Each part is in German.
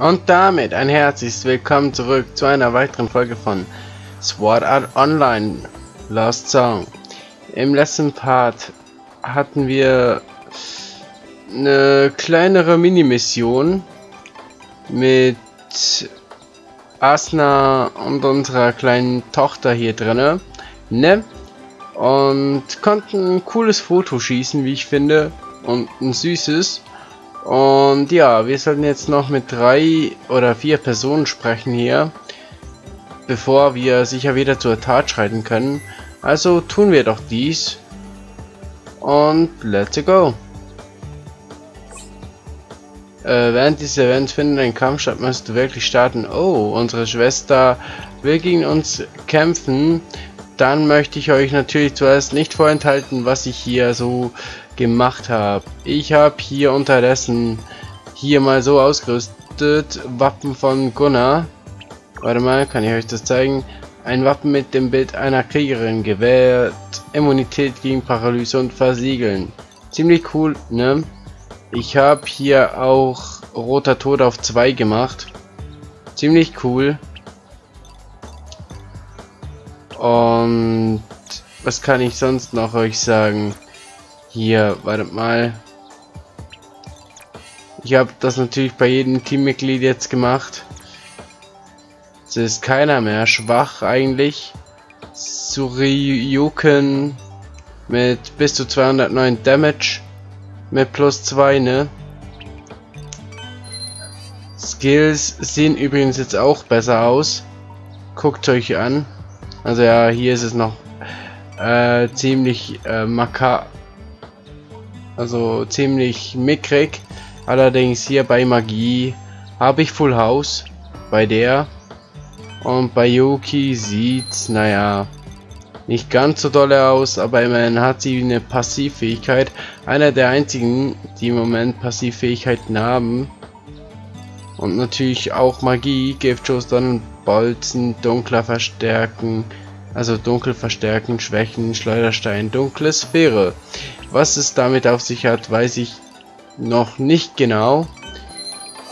Und damit ein herzliches Willkommen zurück zu einer weiteren Folge von Sword Art Online Lost Song. Im letzten Part hatten wir eine kleinere Mini-Mission mit Asna und unserer kleinen Tochter hier drinne, ne? Und konnten ein cooles Foto schießen, wie ich finde, und ein süßes. Und ja, wir sollten jetzt noch mit drei oder vier Personen sprechen hier, bevor wir sicher wieder zur Tat schreiten können. Also tun wir doch dies. Und let's go. Äh, während dieses Events findet ein Kampf statt, musst du wirklich starten. Oh, unsere Schwester will gegen uns kämpfen. Dann möchte ich euch natürlich zuerst nicht vorenthalten, was ich hier so gemacht habe. Ich habe hier unterdessen hier mal so ausgerüstet, Wappen von Gunnar. Warte mal, kann ich euch das zeigen? Ein Wappen mit dem Bild einer Kriegerin gewährt Immunität gegen Paralyse und Versiegeln. Ziemlich cool, ne? Ich habe hier auch Roter Tod auf 2 gemacht. Ziemlich cool. Und was kann ich sonst noch euch sagen? Hier, wartet mal. Ich habe das natürlich bei jedem Teammitglied jetzt gemacht. Es ist keiner mehr schwach eigentlich. Suryuken mit bis zu 209 Damage mit plus 2, ne? Skills sehen übrigens jetzt auch besser aus. Guckt euch an. Also ja, hier ist es noch äh, ziemlich äh, makaber also ziemlich mickrig. Allerdings hier bei Magie habe ich Full House bei der. Und bei Yuki sieht, naja, nicht ganz so dolle aus, aber immerhin hat sie eine Passivfähigkeit. Einer der einzigen, die im Moment Passivfähigkeiten haben. Und natürlich auch Magie, Giftschuss, Bolzen, dunkler verstärken, also dunkel verstärken, schwächen, Schleuderstein, dunkle Sphäre. Was es damit auf sich hat, weiß ich noch nicht genau.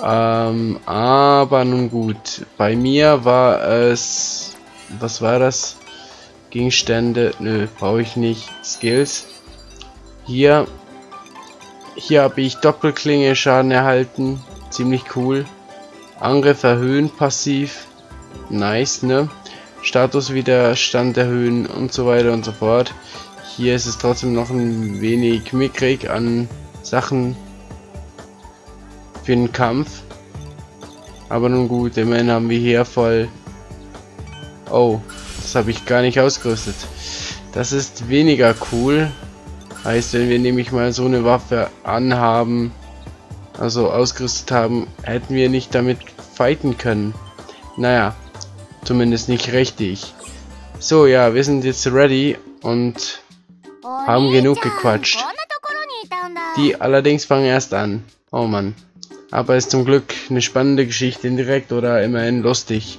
Ähm, aber nun gut. Bei mir war es... Was war das? Gegenstände. Nö, brauche ich nicht. Skills. Hier. Hier habe ich Doppelklinge Schaden erhalten. Ziemlich cool. Angriff erhöhen passiv. Nice, ne? Statuswiderstand erhöhen und so weiter und so fort. Hier ist es trotzdem noch ein wenig mickrig an Sachen für den Kampf. Aber nun gut, immerhin haben wir hier voll... Oh, das habe ich gar nicht ausgerüstet. Das ist weniger cool. Heißt, wenn wir nämlich mal so eine Waffe anhaben, also ausgerüstet haben, hätten wir nicht damit fighten können. Naja, Zumindest nicht richtig. So, ja, wir sind jetzt ready und haben genug gequatscht. Die allerdings fangen erst an. Oh Mann. Aber ist zum Glück eine spannende Geschichte indirekt oder immerhin lustig.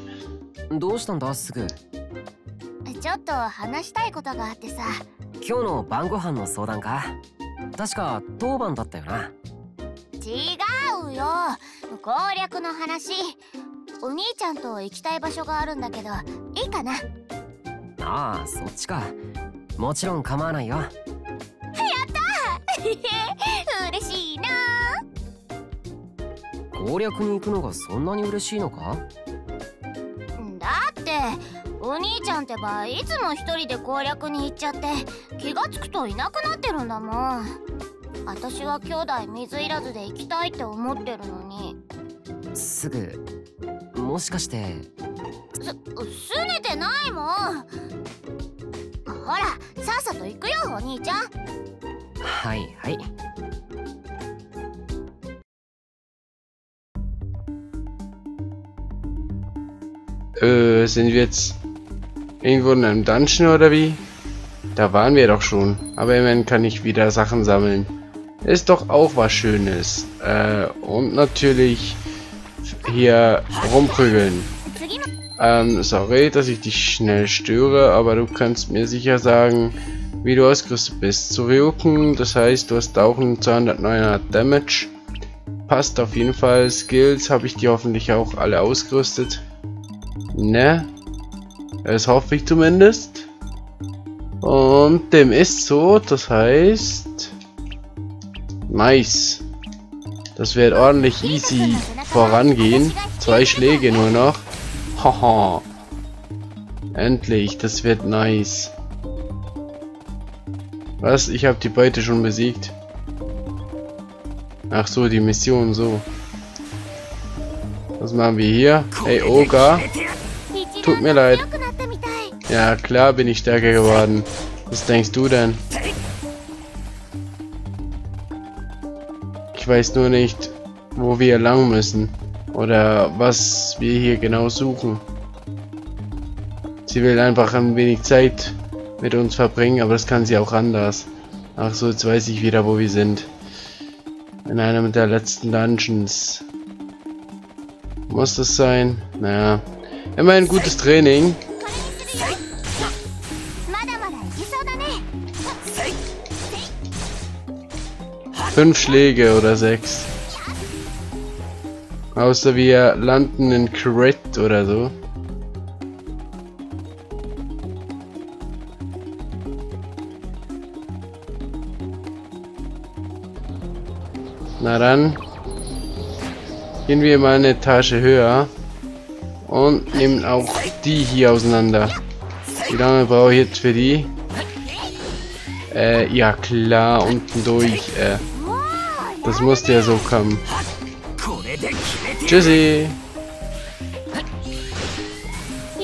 お兄ちゃんと行きたい場所があるんだけどいいかな？ああそっちか。もちろん構わないよ。やった 嬉しいな攻略に行くのがそんなに嬉しいのか？だってお兄ちゃんってばいつも一人で攻略に行っちゃって気がつくといなくなってるんだもん。私は兄弟水いらずで行きたいって思ってるのに。すぐもしかしてすすねてないもんほらさっさと行くよお兄ちゃんはいはい Äh, sind wir jetzt irgendwo in einem Dungeon oder wie? Da waren wir doch schon. Aber immerhin kann ich wieder Sachen sammeln. Ist doch auch was Schönes. Äh, und natürlich hier rumprügeln. Ähm, sorry, dass ich dich schnell störe, aber du kannst mir sicher sagen, wie du ausgerüstet bist. Zu Ryuken, das heißt, du hast auch einen 209er Damage. passt auf jeden Fall. Skills habe ich die hoffentlich auch alle ausgerüstet. Ne? Das hoffe ich zumindest. Und dem ist so, das heißt... Nice. Das wird ordentlich easy vorangehen. Zwei Schläge nur noch. Haha. Endlich, das wird nice. Was? Ich habe die Beute schon besiegt. Ach so, die Mission so. Was machen wir hier? Hey, Oga. Tut mir leid. Ja, klar bin ich stärker geworden. Was denkst du denn? Ich weiß nur nicht, wo wir lang müssen. Oder was wir hier genau suchen. Sie will einfach ein wenig Zeit mit uns verbringen, aber das kann sie auch anders. Ach so, jetzt weiß ich wieder, wo wir sind. In einem der letzten Dungeons. Muss das sein? Naja. Immer ein gutes Training. Fünf Schläge oder sechs. Außer wir landen in Crit oder so. Na dann. Gehen wir mal eine Etage höher. Und nehmen auch die hier auseinander. Wie lange brauche ich jetzt für die? Äh, ja klar, unten durch. Äh, das musste ja so kommen. Tschüssi.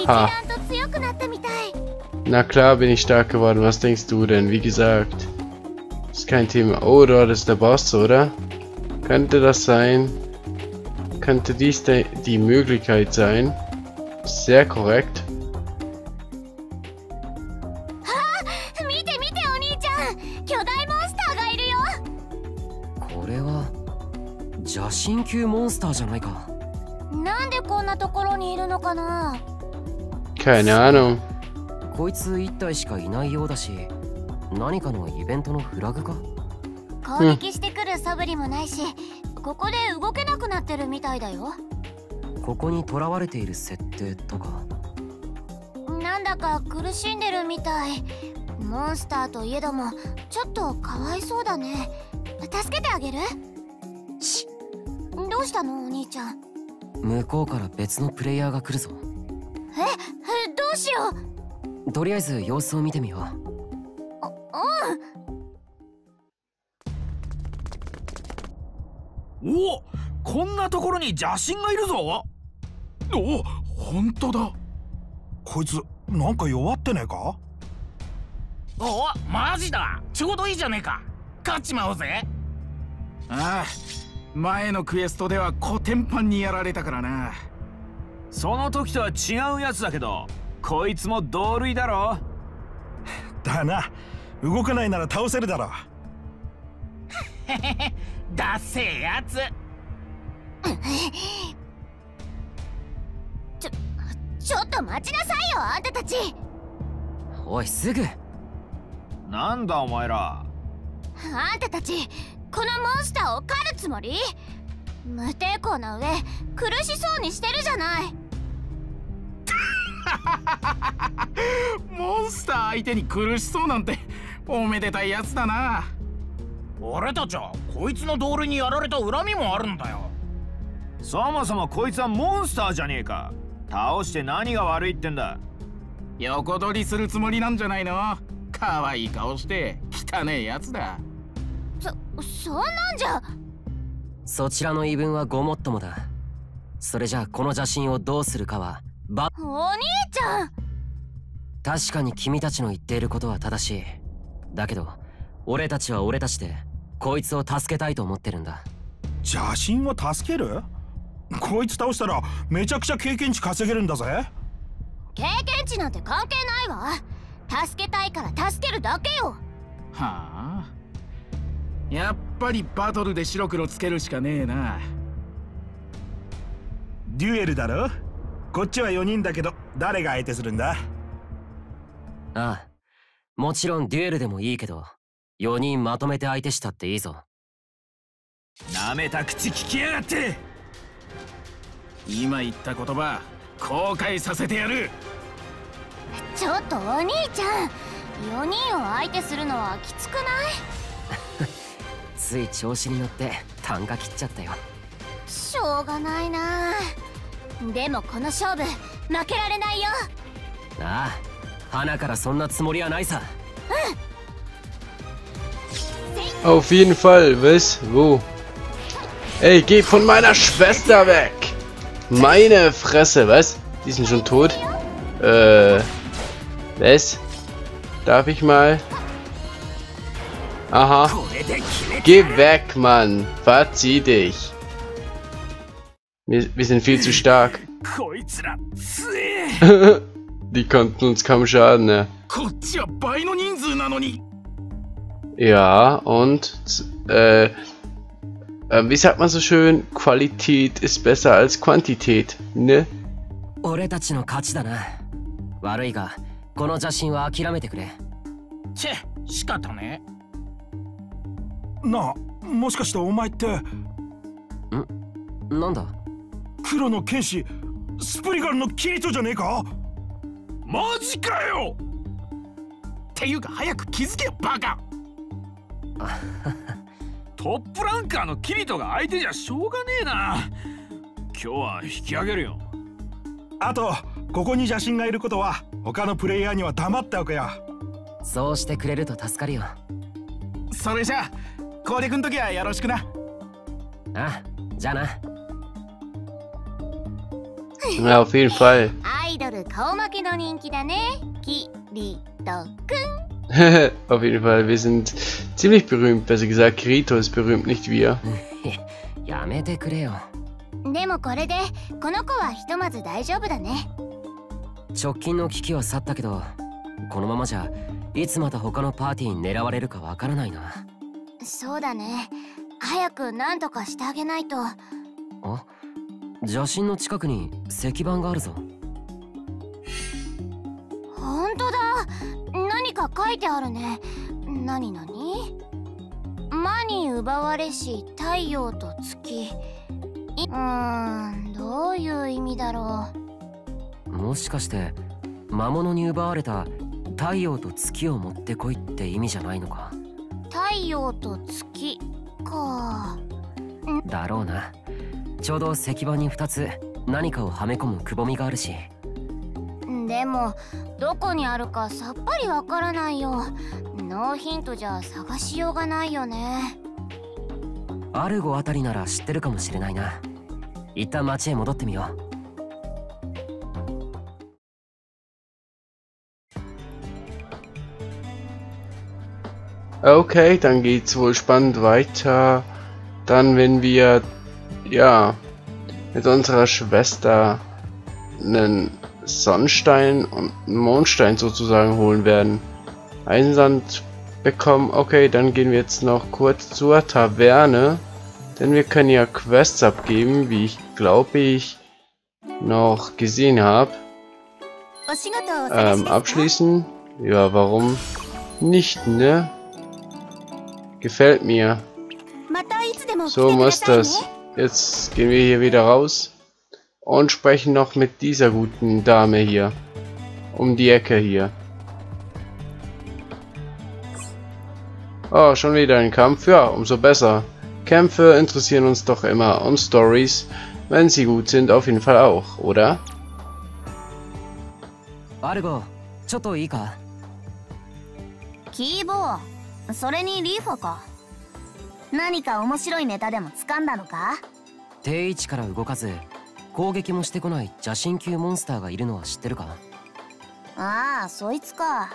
Ha. Na klar bin ich stark geworden. Was denkst du denn? Wie gesagt. Ist kein Thema. Oh, dort ist der Boss, oder? Könnte das sein? Könnte dies die Möglichkeit sein? Sehr korrekt. スターじゃないか。なんでこんなところにいるのかな？Keine Ahnung こいつ一体しかいないようだし何かのイベントのフラグか？攻撃してくる素振りもないし、ここで動けなくなってるみたいだよ。ここに囚われている設定とか。なんだか苦しんでるみたい。モンスターといえどもちょっとかわいそうだね。助けてあげる？しどうしたのお兄ちゃん？向こうから別のプレイヤーが来るぞ。ええどうしよう？とりあえず様子を見てみよう。うんおこんなところに邪神がいるぞ。お本当だ。こいつなんか弱ってねえか？おマジだ。ちょうどいいじゃねえか。勝っちまおうぜ。ああ前のクエストではコテンパンにやられたからな。その時とは違うやつだけどこいつも同類だろ。だな。動かないなら倒せるだろ。へへへダセえやつ ちょちょっと待ちなさいよあんたたち。おいすぐ。なんだお前ら。あんたたちこのモンスターを狩るつもり？無抵抗な上苦しそうにしてるじゃない。モンスター相手に苦しそうなんておめでたいやつだな。俺たちはこいつの道理にやられた恨みもあるんだよ。そもそもこいつはモンスターじゃねえか。倒して何が悪いってんだ。横取りするつもりなんじゃないの？可愛い顔して汚えやつだそそんなんじゃ。そちらの言い分はごもっともだ。それじゃあこの邪神をどうするかはばお兄ちゃん。確かに君たちの言っていることは正しい。だけど俺たちは俺たちでこいつを助けたいと思ってるんだ。邪神を助ける？こいつ倒したらめちゃくちゃ経験値稼げるんだぜ。経験値なんて関係ないわ。助けたいから助けるだけよ。はあやっぱりバトルで白黒つけるしかねえな。デュエルだろ？こっちは4人だけど誰が相手するんだ？ああもちろんデュエルでもいいけど4人まとめて相手したっていいぞ。なめた口聞きやがって！今言った言葉後悔させてやる。ちょっとお兄ちゃん4人を相手するのはきつくない？つい調子に乗って単価切っちゃったよしょうがないなでもこの勝負負けられないよああ花からそんなつもりはないさ Auf jeden Fall, was? Wo? Ey, geh von meiner Schwester weg! Meine Fresse, was? Die sind schon tot? Äh. Was? Darf ich mal? Aha. Geh weg, Mann. Verzieh dich. Wir, wir sind viel zu stark. こいつら強え Die konnten uns kaum schaden, ne? こっちは倍の人数なのに Ja, und äh, äh, wie sagt man so schön, Qualität ist besser als Quantität, ne? 俺たちの勝ちだな悪いがこの邪神は諦めてくれチェ仕方ね なあもしかしてお前ってなんだ？黒の剣士スプリガルのキリトじゃねえか？マジかよ！っていうか早く気づけよバカ！トップランカーのキリトが相手じゃしょうがねえな。今日は引き上げるよ。あとここに邪神がいることは他のプレイヤーには黙っておくよそうしてくれると助かるよそれじゃあコーデくんときはよろしくなあじゃあな Ja, auf jeden Fall. アイドル顔負けの人気だねキリトく auf jeden Fall, wir sind ziemlich berühmt. Besser gesagt, Kirito ist berühmt, nicht wir. やめてくれよんでもこれでこの子はひとまず大丈夫だね直近の危機は去ったけどこのままじゃいつまた他のパーティーに狙われるかわからないなそうだね。早く何とかしてあげないと。あ？邪神の近くに石板があるぞ。本当だ。何か書いてあるね。何何？魔に奪われし太陽と月。いうーんどういう意味だろもしかして魔物に奪われた太陽と月を持ってこいって意味じゃないのか？う太陽と月か。だろうな。ちょうど石板に2つ何かをはめ込むくぼみがあるし。でもどこにあるかさっぱりわからないよ。ノーヒントじゃ探しようがないよね。アルゴあたりなら知ってるかもしれないな。一旦町へ戻ってみよう Okay, dann geht's wohl spannend weiter. Dann, wenn wir, ja, mit unserer Schwester einen Sonnenstein und einen Mondstein sozusagen holen werden. Einsand bekommen. Okay, dann gehen wir jetzt noch kurz zur Taverne. Denn wir können ja Quests abgeben, wie ich glaube ich noch gesehen habe. Ähm, ähm, abschließen. Ja, warum nicht, ne? Gefällt mir. またいつでも来て So くだ muss さいね das. Jetzt gehen wir hier wieder raus und sprechen noch mit dieser guten Dame hier. Um die Ecke hier. Oh, schon wieder ein Kampf? Ja, umso besser. Kämpfe interessieren uns doch immer und Stories, wenn sie gut sind, auf jeden Fall auch, oder? アルゴちょっといいかキーボー それにリーファか。何か面白いネタでも掴んだのか？定位置から動かず攻撃もしてこない邪神級モンスターがいるのは知ってるか？ああそいつか。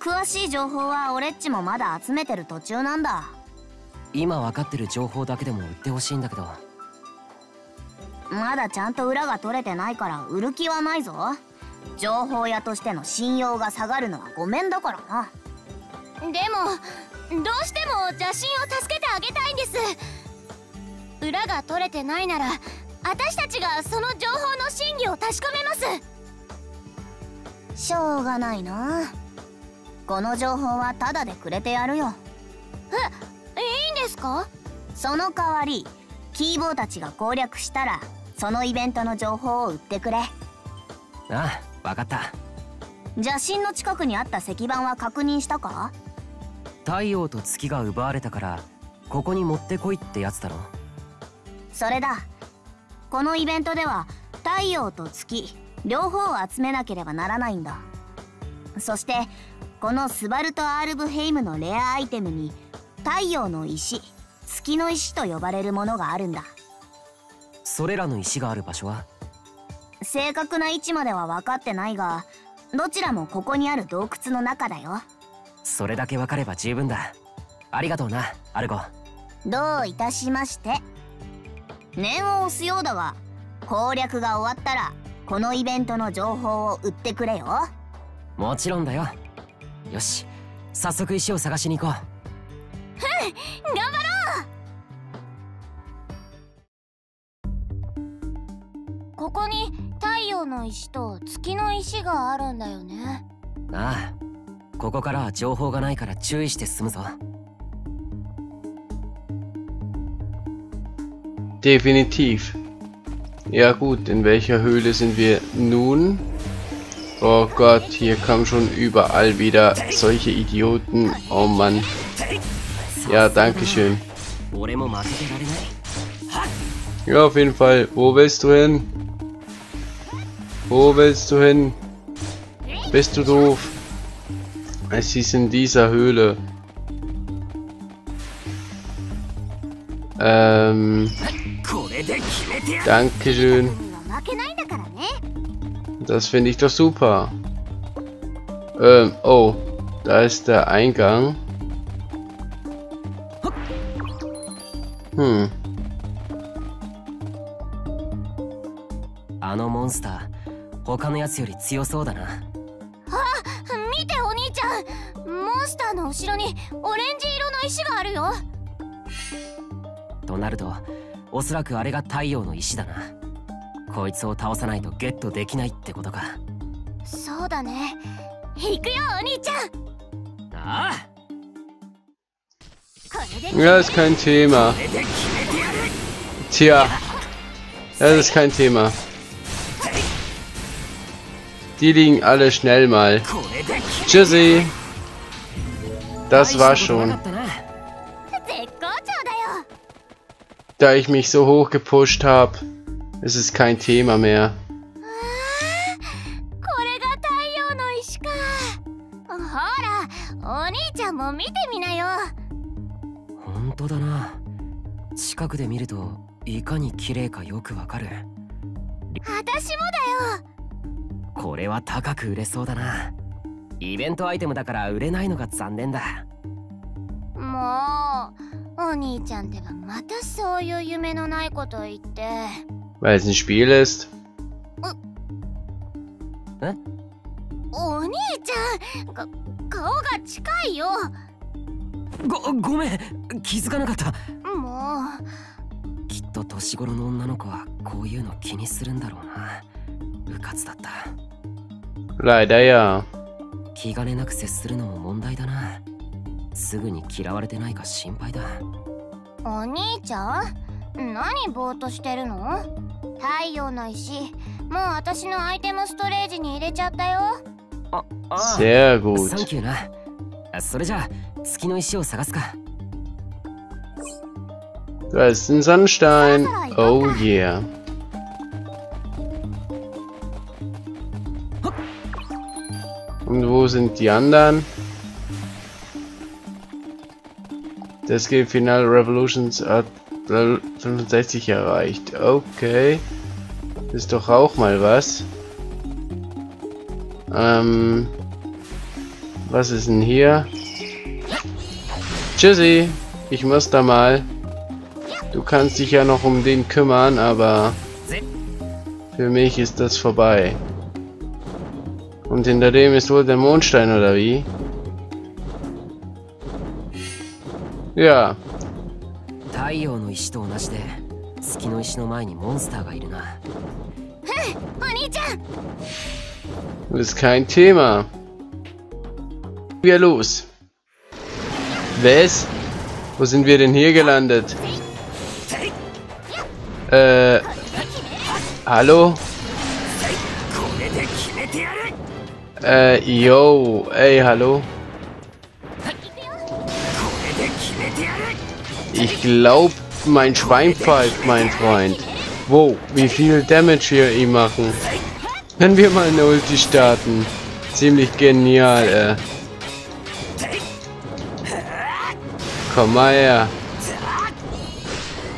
詳しい情報は俺っちもまだ集めてる途中なんだ。今分かってる情報だけでも売ってほしいんだけど。まだちゃんと裏が取れてないから売る気はないぞ。情報屋としての信用が下がるのはごめんだからなでもどうしても邪神を助けてあげたいんです。裏が取れてないなら私たちがその情報の真偽を確かめます。しょうがないな。この情報はタダでくれてやるよ。えいいんですか？その代わりキーボーたちが攻略したらそのイベントの情報を売ってくれ。ああ分かった。邪神の近くにあった石板は確認したか？太陽と月が奪われたからここに持ってこいってやつだろ。それだ。このイベントでは太陽と月両方を集めなければならないんだ。そしてこのスバルト・アールブヘイムのレアアイテムに太陽の石月の石と呼ばれるものがあるんだ。それらの石がある場所は？正確な位置までは分かってないがどちらもここにある洞窟の中だよそれだけ分かれば十分だ。ありがとうなアルゴ。どういたしまして。念を押すようだが攻略が終わったらこのイベントの情報を売ってくれよ。もちろんだよ。よし早速石を探しに行こう。頑張ろう。ここに太陽の石と月の石があるんだよね。ああここからは情報がないから注意して進むぞ Definitiv. Ja gut, in welcher Höhle sind wir nun? Oh Gott, hier kommen schon überall wieder solche Idioten. Oh Mann. Ja, danke schön. 俺も負けてられない Ja, auf jeden Fall. Wo willst du hin? Wo willst du hin? Bist du doof? Es ist in dieser Höhle. Ähm, これで決めてや Dankeschön. には負けないんだからね Das finde ich doch super. Ähm, oh. Da ist der Eingang. Hm. あのモンスター他のやつより強そうだな スターの後ろにオレンジ色の石があるよとなるとおそらくあれが太陽の石だなこいつを倒さないとゲットできないってことかそうだね行くよお兄ちゃんああこれで Ja, ist kein Thema. Tja. Das ist kein Thema. Die liegen alle schnell mal. Tschüssi. Das war schon. Da ich mich so hoch gepusht habe, ist es kein Thema mehr. 私もだよこれは高く売れそうだな。イベントアイテムだから売れないのが残念だ。もうお兄ちゃんってばまたそういう夢のないこと言って。Weil es ein Spiel ist. お兄ちゃんか顔が近いよ。ごごめん気づかなかった。もきっと年頃の女の子はこういうの気にするんだろうな。うかつだった Leider ja. 気兼ねなく接するのも問題だな。すぐに嫌われてないか心配だ。うお兄ちゃん？何ぼーっとしてるの？太陽の石。もう私のアイテムストレージに入れちゃったよ。ああ Sehr サン.キューな。あそれじゃあ月の石を探すか。Da ist ein Sandstein. Oh yeah. Und wo sind die anderen? Das Game Final Revolutions hat Level 65 erreicht. Okay. Ist doch auch mal was. Ähm. Was ist denn hier? Tschüssi. Ich muss da mal. Du kannst dich ja noch um den kümmern, aber für mich ist das vorbei. Und hinter dem ist wohl der Mondstein, oder wie? Ja, 太陽の石と同じで月の石の前にモンスターがいるなお兄ちゃん ist kein Thema. Wir los. Was? Wo sind wir denn hier gelandet? Äh. Hallo? Äh, yo. Ey, hallo? Ich glaub, mein Schwein pfeift, mein Freund. Wow, wie viel Damage wir ihm machen. Wenn wir mal eine Ulti starten. Ziemlich genial, äh. Komm mal her.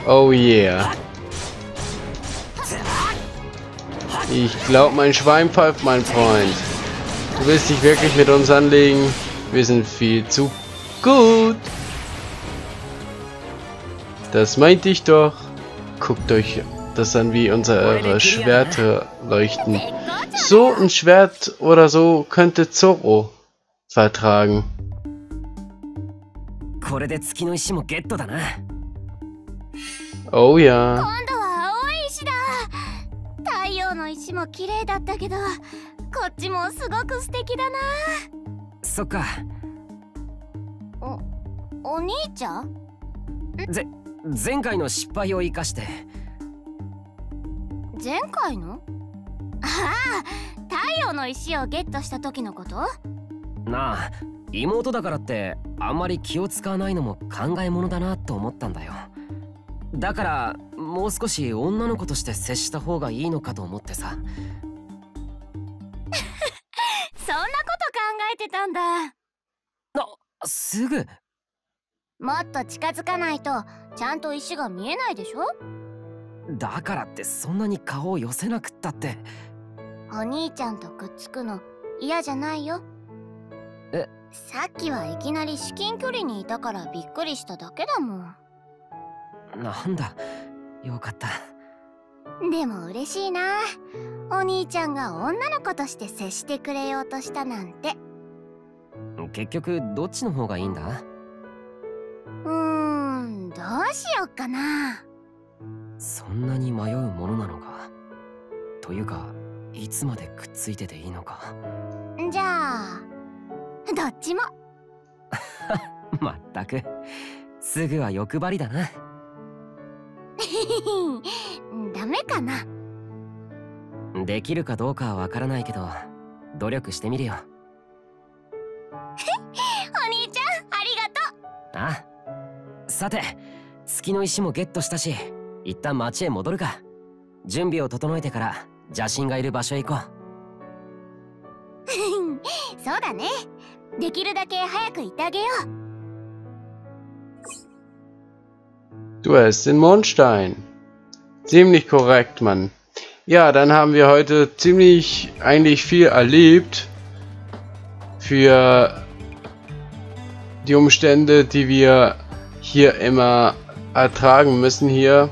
Oh yeah. Ich glaub, mein Schwein pfeift, mein Freund. Du willst dich wirklich mit uns anlegen? Wir sind viel zu gut. Das meinte ich doch. Guckt euch das an, wie unsere Schwerter leuchten. So ein Schwert oder so könnte Zoro vertragen. これで月の石もゲットだな Oh ja. 今度は青い石だ太陽の石も綺麗だったけど こっちもすごく素敵だな。そっか。お兄ちゃん？前回の失敗を生かして。前回の？ああ太陽の石をゲットした時のこと？なあ妹だからってあんまり気を使わないのも考えものだなと思ったんだよ。だからもう少し女の子として接した方がいいのかと思ってさたんだ。あすぐ。もっと近づかないとちゃんと石が見えないでしょ？だからってそんなに顔を寄せなくったって。お兄ちゃんとくっつくの嫌じゃないよ。え？さっきはいきなり至近距離にいたからびっくりしただけだもん。なんだ？よかった。でも嬉しいな。お兄ちゃんが女の子として接してくれようとしたなんて結局どっちの方がいいんだ？うーんどうしよっかな。そんなに迷うものなのか？というかいつまでくっついてていいのか？じゃあどっちも。まったく。すぐは欲張りだな。ダメかな。できるかどうかはわからないけど努力してみるよあさて月の石もゲットしたし一旦町へ戻るか準備を整えてから邪神がいる場所へ行こうそうだねできるだけ早く行ってあげよう Du hast den Mondstein. Ziemlich korrekt, Mann. Ja, dann haben wir heute ziemlich eigentlich viel erlebt für die Umstände, die wir hier immer ertragen müssen hier.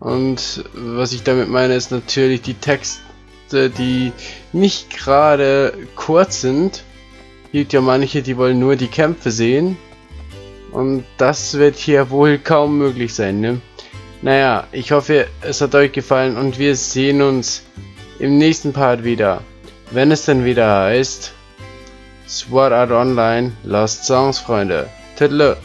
Und was ich damit meine, ist natürlich die Texte, die nicht gerade kurz sind. Gibt ja manche, die wollen nur die Kämpfe sehen. Und das wird hier wohl kaum möglich sein, ne? Naja, ich hoffe, es hat euch gefallen und wir sehen uns im nächsten Part wieder. Wenn es dann wieder heißt Sword Art Online Lost Songs, Freunde. Tüdle.